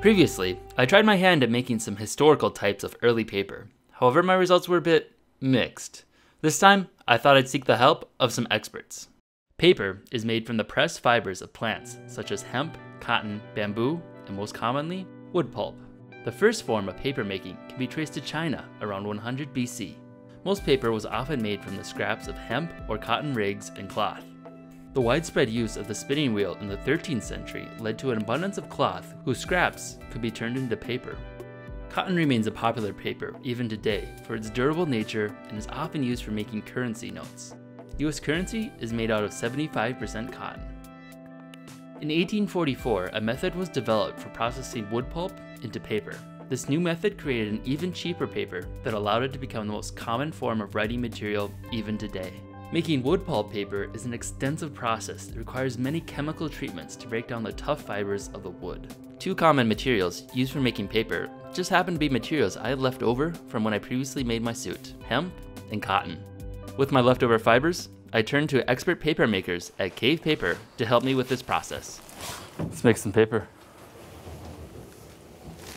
Previously, I tried my hand at making some historical types of early paper. However, my results were a bit mixed. This time, I thought I'd seek the help of some experts. Paper is made from the pressed fibers of plants such as hemp, cotton, bamboo, and most commonly, wood pulp. The first form of paper making can be traced to China around 100 BC. Most paper was often made from the scraps of hemp or cotton rigs and cloth. The widespread use of the spinning wheel in the 13th century led to an abundance of cloth whose scraps could be turned into paper. Cotton remains a popular paper even today for its durable nature and is often used for making currency notes. US currency is made out of 75% cotton. In 1844, a method was developed for processing wood pulp into paper. This new method created an even cheaper paper that allowed it to become the most common form of writing material even today. Making wood pulp paper is an extensive process that requires many chemical treatments to break down the tough fibers of the wood. Two common materials used for making paper just happen to be materials I had left over from when I previously made my suit, hemp and cotton. With my leftover fibers, I turned to expert paper makers at Cave Paper to help me with this process. Let's make some paper.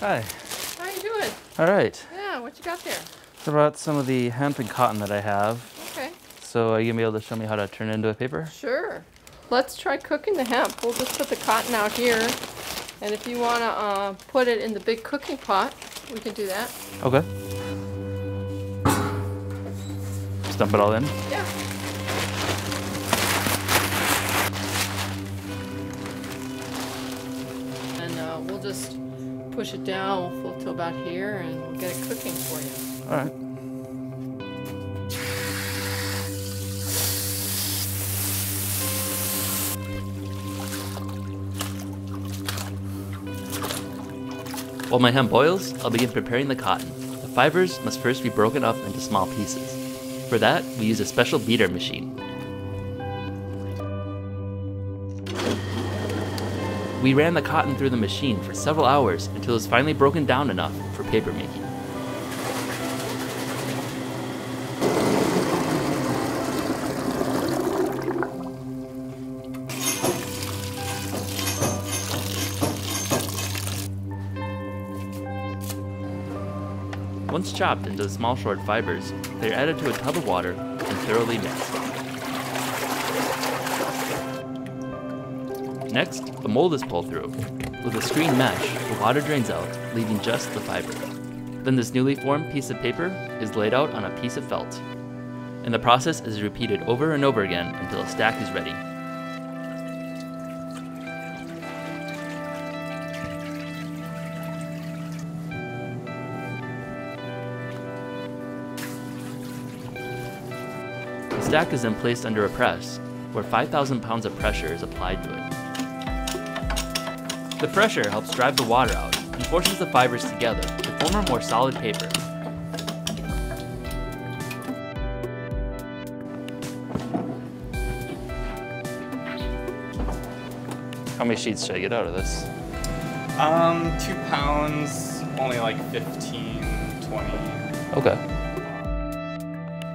Hi. How you doing? All right. Yeah, what you got there? I brought some of the hemp and cotton that I have. So are you gonna be able to show me how to turn it into a paper? Sure. Let's try cooking the hemp. We'll just put the cotton out here. And if you want to uh, put it in the big cooking pot, we can do that. Okay. Just dump it all in. Yeah. And uh, we'll just push it down. We'll fill it about here and we'll get it cooking for you. All right. While my hemp boils, I'll begin preparing the cotton. The fibers must first be broken up into small pieces. For that, we use a special beater machine. We ran the cotton through the machine for several hours until it was finally broken down enough for paper making. Once chopped into small short fibers, they are added to a tub of water and thoroughly mixed. Next, the mold is pulled through. With a screen mesh, the water drains out, leaving just the fiber. Then this newly formed piece of paper is laid out on a piece of felt. And the process is repeated over and over again until a stack is ready. The stack is then placed under a press, where 5,000 pounds of pressure is applied to it. The pressure helps drive the water out and forces the fibers together to form a more solid paper. How many sheets should I get out of this? Um, two pounds, only like 15, 20. Okay.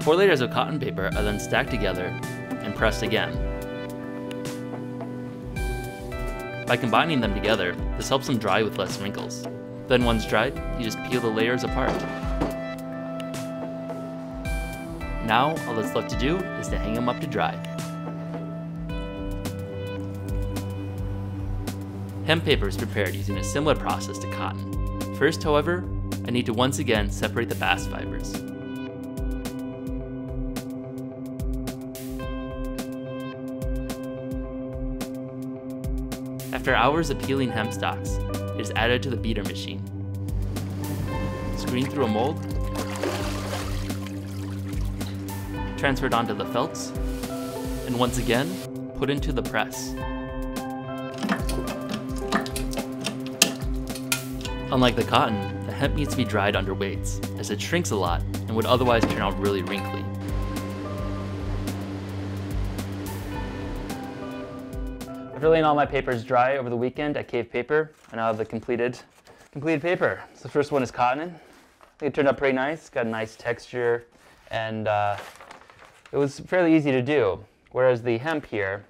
Four layers of cotton paper are then stacked together and pressed again. By combining them together, this helps them dry with less wrinkles. Then once dried, you just peel the layers apart. Now, all that's left to do is to hang them up to dry. Hemp paper is prepared using a similar process to cotton. First, however, I need to once again separate the bast fibers. After hours of peeling hemp stalks, it is added to the beater machine. Screened through a mold, transferred onto the felts, and once again, put into the press. Unlike the cotton, the hemp needs to be dried under weights, as it shrinks a lot and would otherwise turn out really wrinkly. After laying all my papers dry over the weekend at Cave Paper, and I have the completed, completed paper. So the first one is cotton. I think it turned out pretty nice. It's got a nice texture, and uh, it was fairly easy to do. Whereas the hemp here,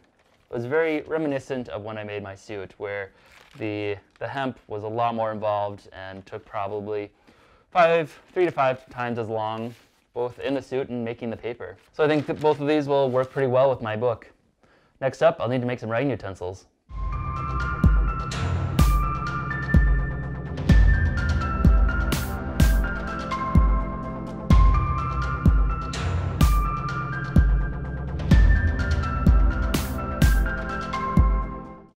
was very reminiscent of when I made my suit, where the, the hemp was a lot more involved and took probably five, three to five times as long, both in the suit and making the paper. So I think that both of these will work pretty well with my book. Next up, I'll need to make some writing utensils.